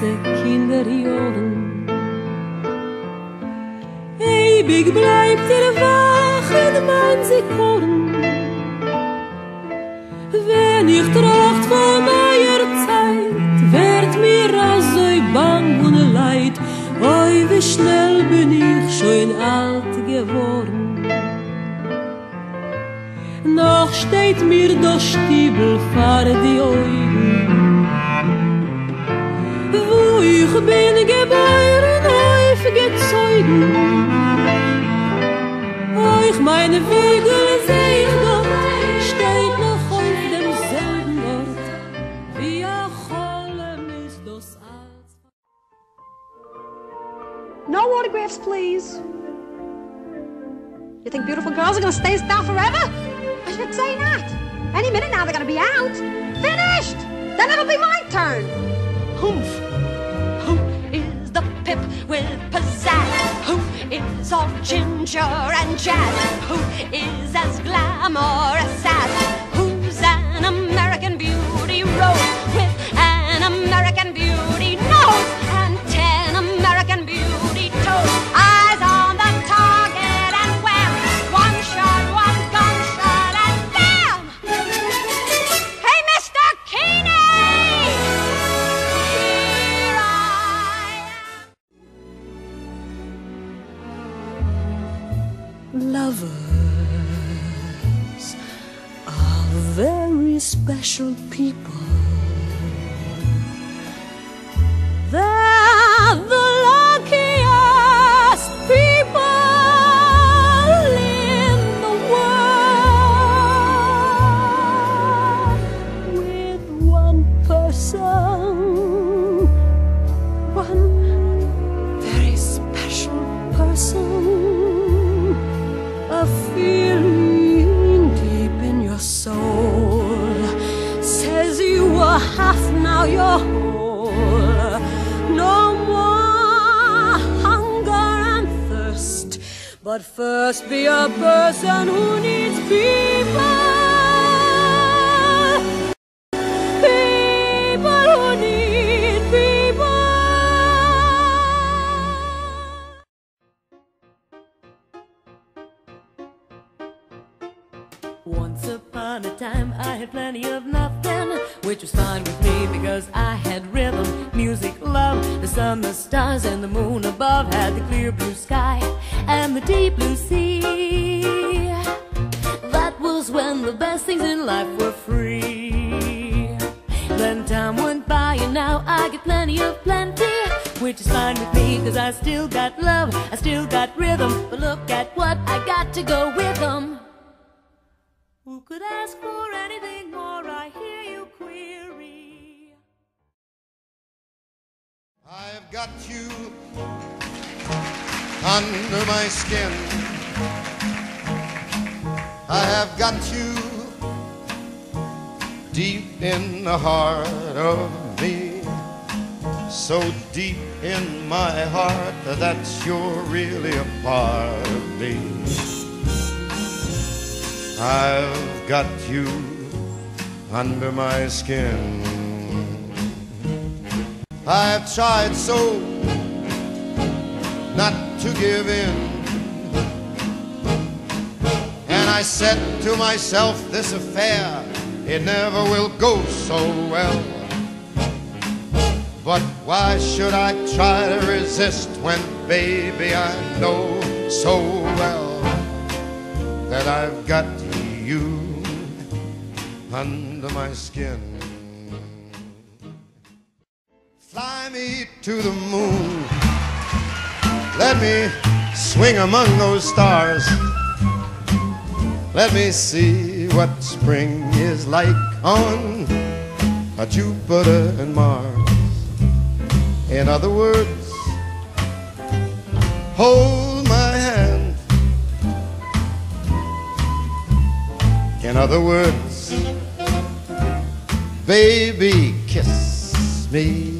ganze Kinderjahren. Ewig bleibt er wach in mein Sekuren. Wenn ich tracht von meiner Zeit, wird mir also bang und leid, oi wie schnell bin ich schon alt geworden. Noch steht mir der Stiebel vor die Augen, ich er bin geboren, aufgezogen. Euch meine Wege seh ich dort, steht noch auf demselben Ort, wie a Cholem ist das Arzt. No autographs, please. You think beautiful girls are gonna stay in style forever? I should say not. Any minute now they're gonna be out. Finished! Then it'll be my turn. Humph. All ginger and jazz? Who is as glamorous as? Lovers are very special people. But first be a person who needs people. People who need people. Once upon a time, I had plenty of nothing, which was fine with me because I had rhythm, music, love, the sun, the stars, and the moon above. Had the clear blue sky and the deep blue sea. That was when the best things in life were free. Then time went by, and now I get plenty of plenty, which is fine with me because I still got love, I still got rhythm. But look at what I got to go with them. Who could ask for anything more? I hear you query. I've got you under my skin. I have got you deep in the heart of me. So deep in my heart that you're really a part of me. I've got you under my skin. I've tried so not to give in. And I said to myself, this affair, it never will go so well. But why should I try to resist when, baby, I know so well that I've got you under my skin? Fly me to the moon. Let me swing among those stars. Let me see what spring is like on a Jupiter and Mars. In other words, hold my hand. In other words, baby, kiss me.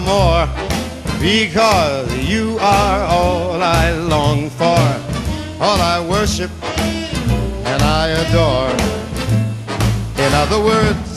forevermore. Because you are all I long for, all I worship and I adore. In other words,